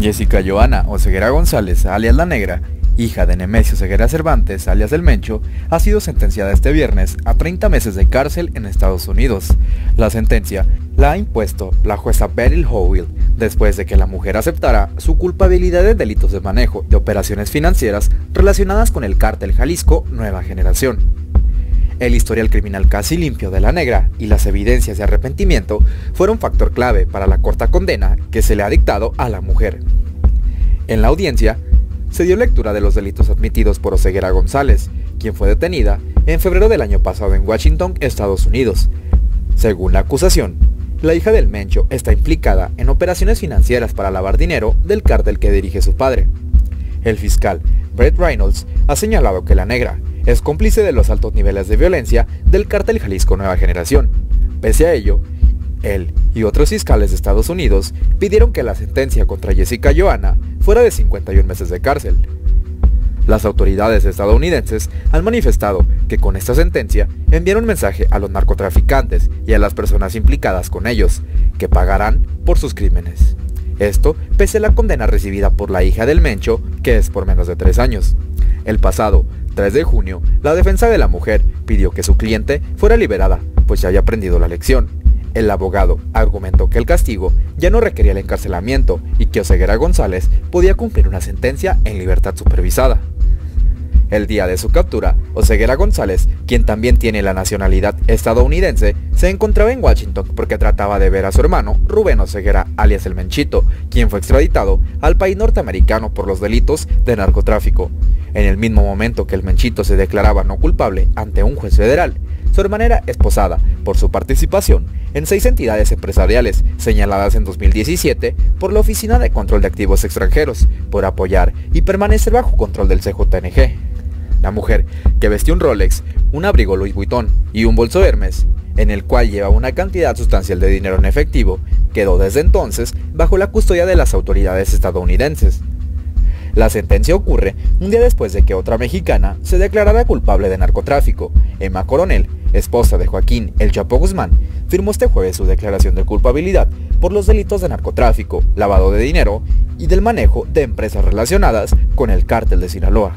Jessica Joana Oseguera González, alias La Negra, hija de Nemesio Ceguera Cervantes, alias El Mencho, ha sido sentenciada este viernes a 30 meses de cárcel en Estados Unidos. La sentencia la ha impuesto la jueza Beryl Howell después de que la mujer aceptara su culpabilidad de delitos de manejo de operaciones financieras relacionadas con el cártel Jalisco Nueva Generación. El historial criminal casi limpio de la negra y las evidencias de arrepentimiento fueron factor clave para la corta condena que se le ha dictado a la mujer. En la audiencia, se dio lectura de los delitos admitidos por Oseguera González, quien fue detenida en febrero del año pasado en Washington, Estados Unidos. Según la acusación, la hija del Mencho está implicada en operaciones financieras para lavar dinero del cártel que dirige su padre. El fiscal, Brett Reynolds, ha señalado que la negra, es cómplice de los altos niveles de violencia del cártel Jalisco Nueva Generación. Pese a ello, él y otros fiscales de Estados Unidos pidieron que la sentencia contra Jessica Johanna fuera de 51 meses de cárcel. Las autoridades estadounidenses han manifestado que con esta sentencia enviaron un mensaje a los narcotraficantes y a las personas implicadas con ellos, que pagarán por sus crímenes. Esto pese a la condena recibida por la hija del Mencho, que es por menos de tres años. El pasado 3 de junio, la defensa de la mujer pidió que su cliente fuera liberada, pues ya había aprendido la lección. El abogado argumentó que el castigo ya no requería el encarcelamiento y que Oseguera González podía cumplir una sentencia en libertad supervisada. El día de su captura, Oseguera González, quien también tiene la nacionalidad estadounidense, se encontraba en Washington porque trataba de ver a su hermano, Rubén Oseguera, alias el Menchito, quien fue extraditado al país norteamericano por los delitos de narcotráfico. En el mismo momento que el Menchito se declaraba no culpable ante un juez federal, su hermana era esposada por su participación en seis entidades empresariales señaladas en 2017 por la Oficina de Control de Activos Extranjeros por apoyar y permanecer bajo control del CJNG. La mujer, que vestía un Rolex, un abrigo Louis Vuitton y un bolso Hermes, en el cual lleva una cantidad sustancial de dinero en efectivo, quedó desde entonces bajo la custodia de las autoridades estadounidenses. La sentencia ocurre un día después de que otra mexicana se declarara culpable de narcotráfico. Emma Coronel, esposa de Joaquín El Chapo Guzmán, firmó este jueves su declaración de culpabilidad por los delitos de narcotráfico, lavado de dinero y del manejo de empresas relacionadas con el cártel de Sinaloa.